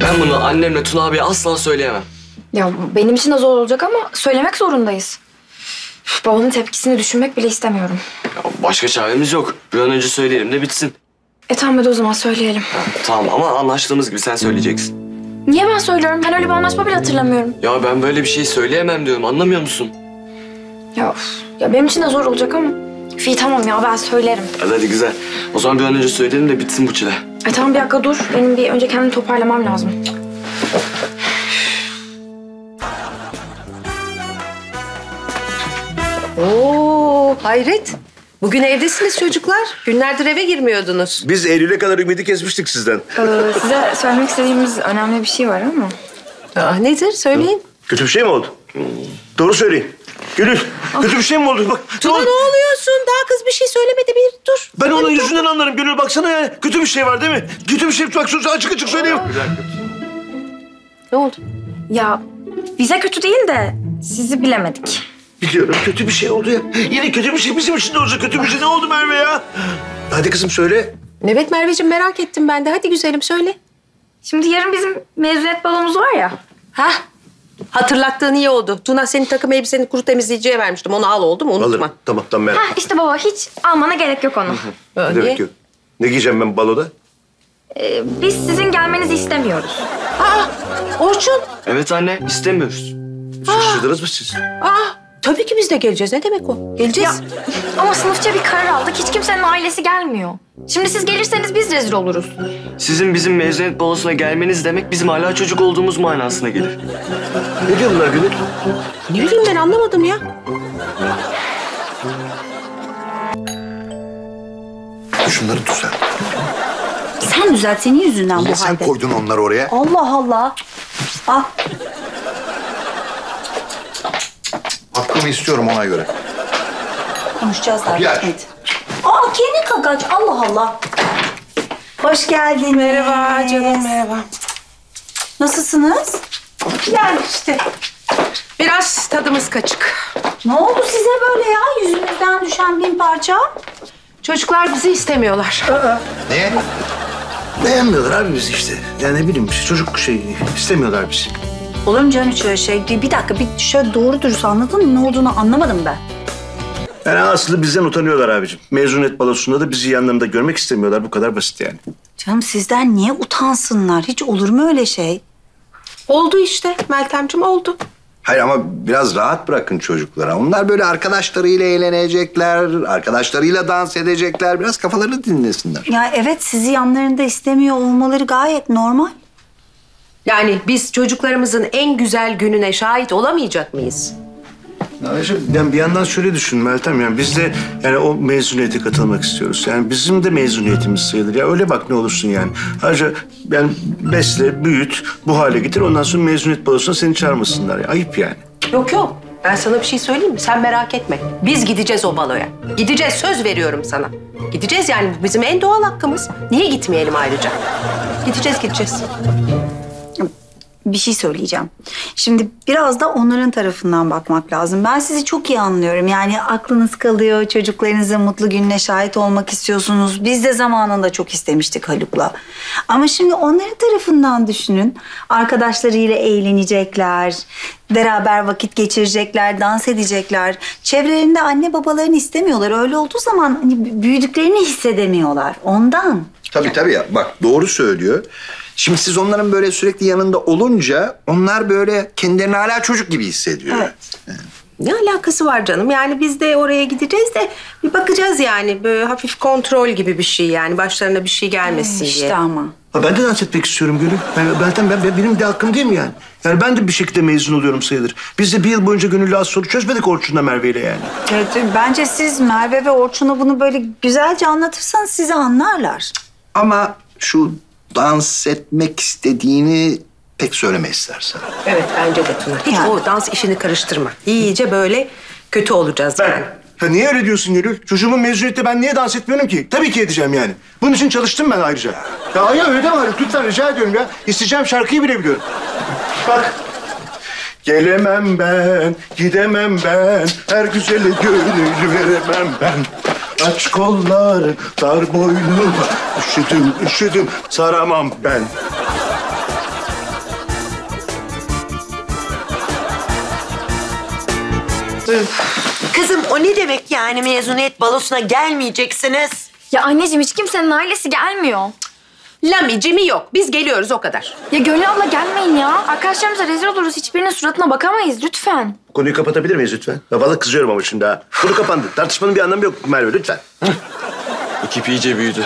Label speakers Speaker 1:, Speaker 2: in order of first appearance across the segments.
Speaker 1: Ben bunu annemle Tuna abiye asla söyleyemem.
Speaker 2: Ya benim için de zor olacak ama söylemek zorundayız. Üf, Babamın tepkisini düşünmek bile istemiyorum.
Speaker 1: Ya başka çaremiz yok. Bir an önce söyleyelim de bitsin.
Speaker 2: E tamam hadi o zaman söyleyelim.
Speaker 1: Tamam ama anlaştığımız gibi sen söyleyeceksin.
Speaker 2: Niye ben söylüyorum? Ben öyle bir anlaşma bile hatırlamıyorum.
Speaker 1: Ya ben böyle bir şey söyleyemem diyorum anlamıyor musun?
Speaker 2: Ya, üf, ya benim için de zor olacak ama. Fi tamam ya ben söylerim.
Speaker 1: Hadi hadi güzel. O zaman bir an önce söyleyelim de bitsin bu çile.
Speaker 2: E tamam bir dakika dur. Benim bir önce kendimi toparlamam lazım.
Speaker 3: Oo hayret. Bugün evdesiniz çocuklar. Günlerdir eve girmiyordunuz.
Speaker 4: Biz Eylül'e kadar ümidi kesmiştik sizden.
Speaker 2: Ee, size söylemek istediğimiz önemli bir şey var ama.
Speaker 3: Aa, nedir söyleyin.
Speaker 4: Kötü bir şey mi oldu? Doğru söyleyin. Gönül, kötü bir şey mi oldu? Bak,
Speaker 3: Tuna
Speaker 4: oldu?
Speaker 3: ne oluyorsun? Daha kız bir şey söylemedi bir dur.
Speaker 4: Ben onun yüzünden anlarım Gönül. Baksana ya. Kötü bir şey var değil mi? Kötü bir şey. Bak sus açık açık söyleyeyim.
Speaker 3: Ne oldu?
Speaker 2: Ya bize kötü değil de sizi bilemedik.
Speaker 4: Biliyorum kötü bir şey oldu ya. Yine kötü bir şey bizim için de olsa kötü bir şey ne oldu Merve ya? Hadi kızım söyle.
Speaker 3: Evet Merveciğim merak ettim ben de. Hadi güzelim söyle.
Speaker 2: Şimdi yarın bizim mezuniyet balomuz var ya.
Speaker 3: Ha? Hatırlattığın iyi oldu. Tuna senin takım elbiseni kuru temizleyiciye vermiştim. Onu al oldu mu? Unutma.
Speaker 4: Alırım. Tamam tamam merak
Speaker 2: Ha
Speaker 4: etme.
Speaker 2: işte baba hiç almana gerek yok onu.
Speaker 4: Ne demek yok? Ne giyeceğim ben baloda?
Speaker 2: Ee, biz sizin gelmenizi istemiyoruz.
Speaker 3: Aa, Orçun.
Speaker 1: Evet anne istemiyoruz.
Speaker 4: Şaşırdınız mı siz?
Speaker 3: Aa, tabii ki biz de geleceğiz. Ne demek o? Geleceğiz.
Speaker 2: Ama sınıfça bir karar aldık. Hiç kimsenin ailesi gelmiyor. Şimdi siz gelirseniz biz rezil oluruz.
Speaker 1: Sizin bizim mezuniyet balosuna gelmeniz demek bizim hala çocuk olduğumuz manasına gelir.
Speaker 4: Ne diyor bunlar Gönül?
Speaker 3: Ne bileyim ben anlamadım ya.
Speaker 5: Şunları düzelt.
Speaker 6: Sen düzelt senin yüzünden
Speaker 5: Niye
Speaker 6: bu
Speaker 5: sen
Speaker 6: halde.
Speaker 5: koydun onları oraya?
Speaker 6: Allah Allah. Ah
Speaker 5: Hakkımı istiyorum ona göre.
Speaker 6: konuşacağız daha
Speaker 5: Gel.
Speaker 6: bitmedi. Aa kendi kakaç Allah Allah. Hoş geldiniz.
Speaker 3: Merhaba canım merhaba.
Speaker 6: Nasılsınız?
Speaker 3: Yani işte biraz tadımız kaçık.
Speaker 6: Ne oldu size böyle ya? Yüzünüzden düşen bin parça.
Speaker 3: Çocuklar bizi istemiyorlar.
Speaker 5: Niye?
Speaker 4: Beğenmiyorlar abi bizi işte. Yani ne bileyim çocuk şey istemiyorlar bizi.
Speaker 6: Olur mu canım hiç öyle şey? Bir bir dakika bir şöyle doğru dürüst anladın mı? Ne olduğunu anlamadım ben.
Speaker 4: Yani aslında bizden utanıyorlar abicim. Mezuniyet balosunda da bizi yanlarında görmek istemiyorlar. Bu kadar basit yani.
Speaker 6: Canım sizden niye utansınlar? Hiç olur mu öyle şey?
Speaker 3: Oldu işte Meltemciğim oldu.
Speaker 5: Hayır ama biraz rahat bırakın çocuklara. Onlar böyle arkadaşlarıyla eğlenecekler, arkadaşlarıyla dans edecekler. Biraz kafalarını dinlesinler.
Speaker 6: Ya evet sizi yanlarında istemiyor olmaları gayet normal.
Speaker 3: Yani biz çocuklarımızın en güzel gününe şahit olamayacak mıyız?
Speaker 4: Ayrıca yani bir yandan şöyle düşün Meltem yani biz de yani o mezuniyete katılmak istiyoruz. Yani bizim de mezuniyetimiz sayılır. Ya öyle bak ne olursun yani. Ayrıca yani besle, büyüt, bu hale getir. Ondan sonra mezuniyet balosuna seni çağırmasınlar. Ya. Ayıp yani.
Speaker 3: Yok yok. Ben sana bir şey söyleyeyim mi? Sen merak etme. Biz gideceğiz o baloya. Gideceğiz söz veriyorum sana. Gideceğiz yani bizim en doğal hakkımız. Niye gitmeyelim ayrıca? Gideceğiz gideceğiz.
Speaker 6: Bir şey söyleyeceğim. Şimdi biraz da onların tarafından bakmak lazım. Ben sizi çok iyi anlıyorum. Yani aklınız kalıyor, çocuklarınızın mutlu gününe şahit olmak istiyorsunuz. Biz de zamanında çok istemiştik Haluk'la. Ama şimdi onların tarafından düşünün. Arkadaşlarıyla eğlenecekler, beraber vakit geçirecekler, dans edecekler. Çevrelerinde anne babalarını istemiyorlar. Öyle olduğu zaman hani büyüdüklerini hissedemiyorlar. Ondan.
Speaker 5: Tabii tabii ya. Bak doğru söylüyor. Şimdi siz onların böyle sürekli yanında olunca onlar böyle kendilerini hala çocuk gibi hissediyor.
Speaker 6: Evet.
Speaker 3: Ne alakası var canım? Yani biz de oraya gideceğiz de bir bakacağız yani. Böyle hafif kontrol gibi bir şey yani. Başlarına bir şey gelmesin
Speaker 6: İşte
Speaker 3: diye.
Speaker 6: ama.
Speaker 4: Ha, ben de dans etmek istiyorum Gönül. Ben, Meltem ben, ben- benim de hakkım değil mi yani? Yani ben de bir şekilde mezun oluyorum sayılır. Biz de bir yıl boyunca Gönül'le az soru çözmedik Orçun'la Merve'yle yani.
Speaker 6: Evet, bence siz Merve ve Orçun'a bunu böyle güzelce anlatırsanız sizi anlarlar.
Speaker 5: Ama şu dans etmek istediğini pek söyleme istersen.
Speaker 3: Evet bence de Tuna. Hiç
Speaker 6: Yani.
Speaker 3: o dans işini karıştırma. İyice böyle kötü olacağız yani.
Speaker 4: Ha, niye öyle diyorsun Gönül? Çocuğumun mezuniyette ben niye dans etmiyorum ki? Tabii ki edeceğim yani. Bunun için çalıştım ben ayrıca. Ya ya öyle deme Haluk. Lütfen rica ediyorum ya. İsteyeceğim şarkıyı bile biliyorum. Bak. Gelemem ben, gidemem ben, her güzeli gönül veremem ben aç kollar, dar boynum. Üşüdüm, üşüdüm, saramam ben.
Speaker 7: Kızım o ne demek yani mezuniyet balosuna gelmeyeceksiniz?
Speaker 2: Ya anneciğim hiç kimsenin ailesi gelmiyor.
Speaker 3: Lami, Cimi yok. Biz geliyoruz o kadar.
Speaker 2: Ya Gönül abla gelmeyin ya. Arkadaşlarımıza rezil oluruz. Hiçbirinin suratına bakamayız lütfen.
Speaker 4: Konuyu kapatabilir miyiz lütfen? Ya vallahi kızıyorum ama şimdi ha. Konu kapandı. Tartışmanın bir anlamı yok Merve lütfen.
Speaker 1: Ekip iyice büyüdü.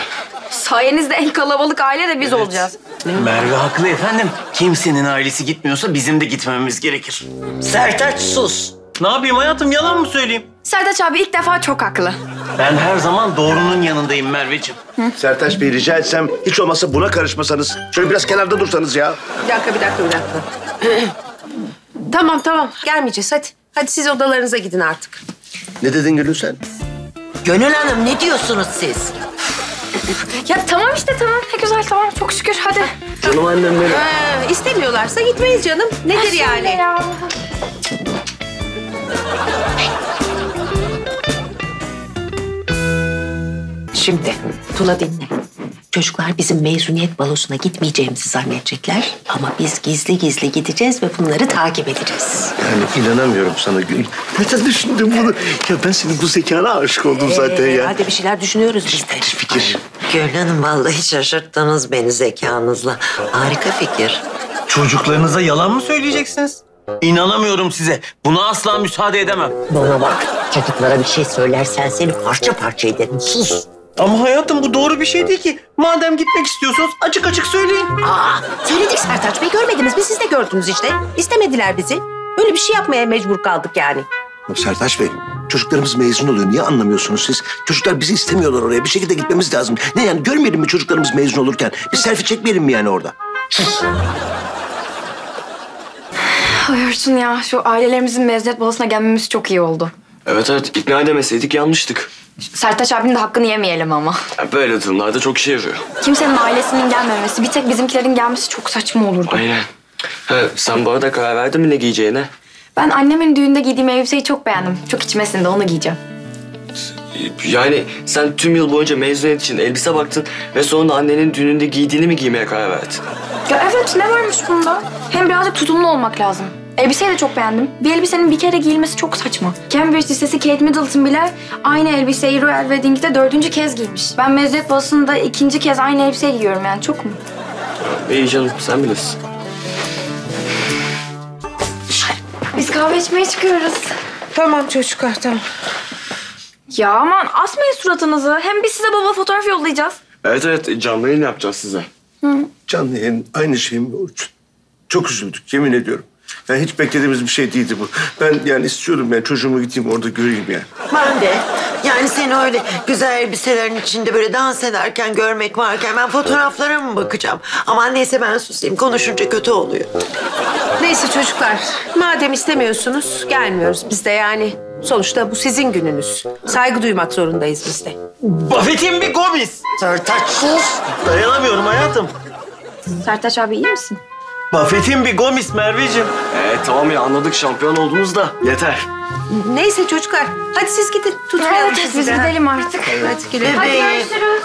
Speaker 2: Sayenizde en kalabalık aile de biz olacağız.
Speaker 8: Merve haklı efendim. Kimsenin ailesi gitmiyorsa bizim de gitmememiz gerekir.
Speaker 7: Sertaç sus.
Speaker 8: Ne yapayım hayatım yalan mı söyleyeyim?
Speaker 2: Sertaç abi ilk defa çok haklı.
Speaker 8: Ben her zaman doğrunun yanındayım Merveciğim.
Speaker 4: Sertaç Bey rica etsem hiç olmazsa buna karışmasanız. Şöyle biraz kenarda dursanız ya.
Speaker 3: Bir dakika, bir dakika, bir dakika. Tamam, tamam. Gelmeyeceğiz. Hadi. Hadi siz odalarınıza gidin artık.
Speaker 4: Ne dedin Gülün sen?
Speaker 7: Gönül Hanım ne diyorsunuz siz?
Speaker 2: Ya tamam işte tamam. Ne güzel tamam. Çok şükür hadi.
Speaker 1: Canım annem benim.
Speaker 3: Ee, istemiyorlarsa gitmeyiz canım. Nedir yani?
Speaker 2: Ya.
Speaker 3: Şimdi Tuna dinle. Çocuklar bizim mezuniyet balosuna gitmeyeceğimizi zannedecekler. Ama biz gizli gizli gideceğiz ve bunları takip edeceğiz.
Speaker 4: Yani inanamıyorum sana Gül. Nereden düşündün bunu? Ya ben senin bu zekana aşık oldum zaten
Speaker 3: Ee,
Speaker 4: ya.
Speaker 3: Hadi bir şeyler düşünüyoruz biz de.
Speaker 4: Fikir.
Speaker 7: Gönül Hanım vallahi şaşırttınız beni zekanızla. Harika fikir.
Speaker 8: Çocuklarınıza yalan mı söyleyeceksiniz? İnanamıyorum size. Buna asla müsaade edemem.
Speaker 7: Bana bak çocuklara bir şey söylersen seni parça parça ederim. Sus.
Speaker 8: Ama hayatım bu doğru bir şey değil ki. Madem gitmek istiyorsunuz açık açık söyleyin.
Speaker 3: Aa, söyledik Sertaç Bey görmediniz mi? Siz de gördünüz işte. İstemediler bizi. Böyle bir şey yapmaya mecbur kaldık yani.
Speaker 4: Sertaç Bey, çocuklarımız mezun oluyor. Niye anlamıyorsunuz siz? Çocuklar bizi istemiyorlar oraya. Bir şekilde gitmemiz lazım. Ne yani görmeyelim mi çocuklarımız mezun olurken? Bir selfie çekmeyelim mi yani orada?
Speaker 2: Ay ya şu ailelerimizin mezuniyet balosuna gelmemiz çok iyi oldu.
Speaker 1: Evet evet ikna edemeseydik yanlıştık.
Speaker 2: Sertaç abinin de hakkını yemeyelim ama.
Speaker 1: Ya böyle durumlarda çok işe yarıyor.
Speaker 2: Kimsenin ailesinin gelmemesi, bir tek bizimkilerin gelmesi çok saçma olurdu.
Speaker 1: Aynen. Ha, sen bu arada karar verdin mi ne giyeceğine?
Speaker 2: Ben annemin düğünde giydiğim elbiseyi çok beğendim. Çok içmesinde onu giyeceğim.
Speaker 1: Yani sen tüm yıl boyunca mezuniyet için elbise baktın ve sonunda annenin düğününde giydiğini mi giymeye karar verdin?
Speaker 2: Ya evet ne varmış bunda? Hem birazcık tutumlu olmak lazım. Elbiseyi de çok beğendim. Bir elbisenin bir kere giyilmesi çok saçma. Cambridge Lisesi Kate Middleton bile aynı elbiseyi Royal Wedding'de dördüncü kez giymiş. Ben mezuniyet balosunda ikinci kez aynı elbiseyi giyiyorum yani çok mu?
Speaker 1: İyi canım sen bilirsin.
Speaker 2: Biz kahve içmeye çıkıyoruz.
Speaker 3: Tamam çocuklar tamam.
Speaker 2: Ya aman asmayın suratınızı. Hem biz size baba fotoğraf yollayacağız.
Speaker 1: Evet evet canlı yayın yapacağız size.
Speaker 4: Canlı yayın aynı şey mi Orçun? Çok üzüldük yemin ediyorum. Yani hiç beklediğimiz bir şey değildi bu. Ben yani istiyorum yani çocuğumu gideyim orada göreyim yani.
Speaker 7: Ben de. Yani seni öyle güzel elbiselerin içinde böyle dans ederken görmek varken ben fotoğraflara mı bakacağım? Aman neyse ben susayım. Konuşunca kötü oluyor.
Speaker 3: Neyse çocuklar madem istemiyorsunuz gelmiyoruz biz de yani. Sonuçta bu sizin gününüz. Saygı duymak zorundayız biz de.
Speaker 8: Buffett'in bir gomis.
Speaker 7: Sertaç sus.
Speaker 8: Dayanamıyorum hayatım.
Speaker 2: Sertaç abi iyi misin?
Speaker 8: Buffett'in bir gomis Merveciğim.
Speaker 1: Evet tamam ya anladık şampiyon oldunuz da yeter.
Speaker 3: Neyse çocuklar hadi siz gidin. Tutmayalım
Speaker 2: Evet
Speaker 3: sizi
Speaker 2: biz
Speaker 3: de.
Speaker 2: gidelim artık.
Speaker 3: Hadi güle
Speaker 7: Bebeğim.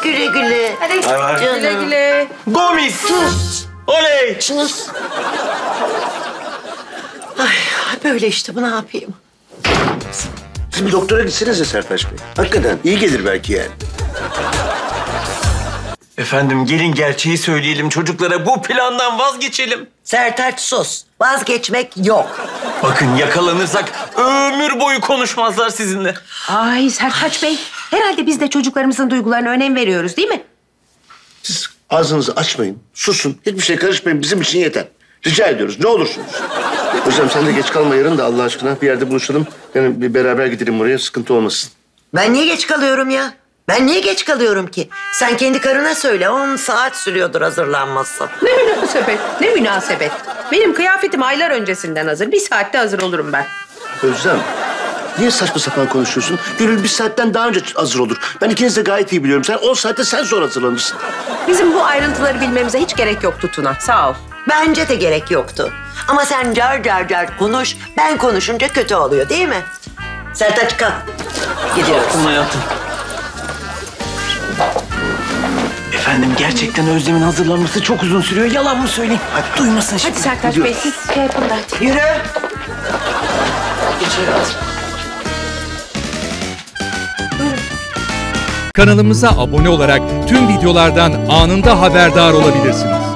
Speaker 7: Güle güle.
Speaker 2: Hadi.
Speaker 7: Canım.
Speaker 3: güle. güle.
Speaker 8: Gomis.
Speaker 7: Sus.
Speaker 8: Oley.
Speaker 7: Sus. Ay böyle işte bu ne yapayım?
Speaker 4: Siz bir doktora gitsenize Sertaç Bey. Hakikaten iyi gelir belki yani.
Speaker 8: Efendim gelin gerçeği söyleyelim çocuklara bu plandan vazgeçelim.
Speaker 7: Sertaç sus. Vazgeçmek yok.
Speaker 8: Bakın yakalanırsak ömür boyu konuşmazlar sizinle.
Speaker 3: Ay Sertaç Bey herhalde biz de çocuklarımızın duygularına önem veriyoruz değil mi?
Speaker 4: Siz ağzınızı açmayın, susun. Hiçbir şey karışmayın bizim için yeter. Rica ediyoruz ne olursunuz. Hocam sen de geç kalma yarın da Allah aşkına bir yerde buluşalım. Yani bir beraber gidelim oraya sıkıntı olmasın.
Speaker 7: Ben niye geç kalıyorum ya? Ben niye geç kalıyorum ki? Sen kendi karına söyle. 10 saat sürüyordur hazırlanması.
Speaker 3: Ne münasebet, ne münasebet. Benim kıyafetim aylar öncesinden hazır. Bir saatte hazır olurum ben.
Speaker 4: Özlem niye saçma sapan konuşuyorsun? Gönül bir saatten daha önce hazır olur. Ben ikiniz de gayet iyi biliyorum. Sen 10 saatte sen sonra hazırlanırsın.
Speaker 3: Bizim bu ayrıntıları bilmemize hiç gerek yoktu Tuna. Sağ ol.
Speaker 7: Bence de gerek yoktu. Ama sen car car car konuş. Ben konuşunca kötü oluyor değil mi? Sertaç kalk. Gidiyoruz.
Speaker 8: Aklım hayatım. Efendim gerçekten Özlem'in hazırlanması çok uzun sürüyor. Yalan mı söyleyeyim? Hadi. Duymasın şimdi.
Speaker 3: Hadi Sertaç Bey siz şey yapın da.
Speaker 7: Yürü.
Speaker 8: İçeri.
Speaker 9: Kanalımıza abone olarak tüm videolardan anında haberdar olabilirsiniz.